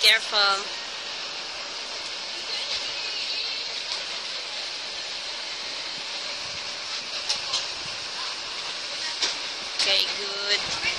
Careful. Okay, good.